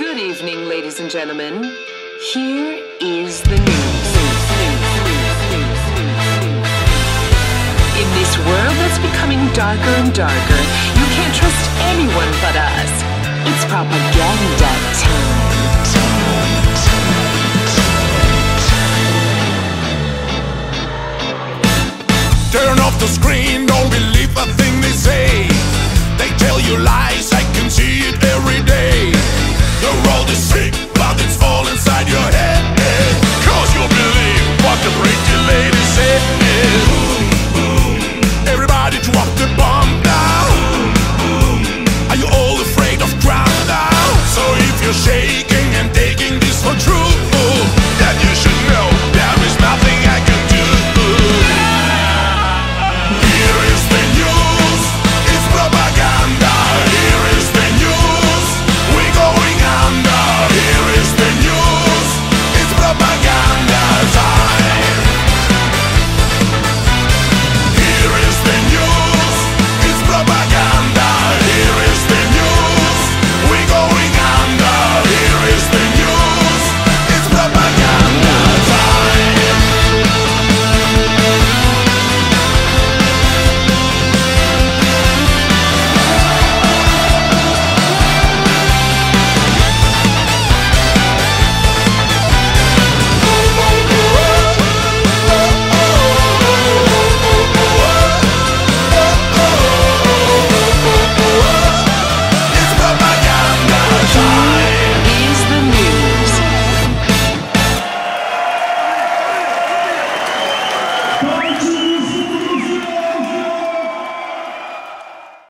Good evening, ladies and gentlemen. Here is the news. In this world that's becoming darker and darker, you can't trust anyone but us. It's propaganda time. Turn off the screen, don't believe a thing they say.